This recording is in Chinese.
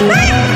哎